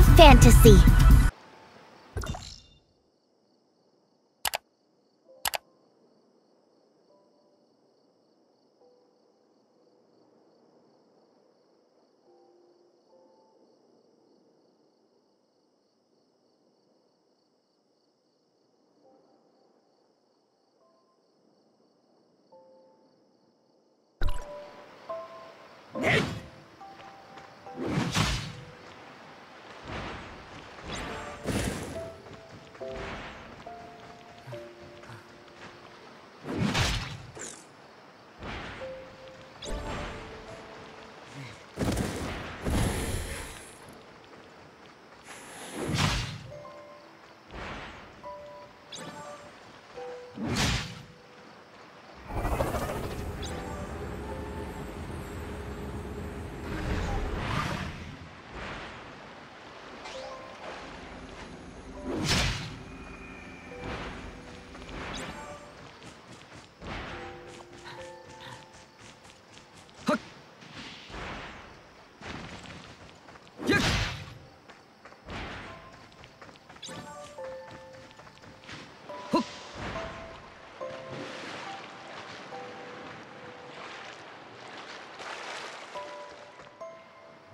of fantasy.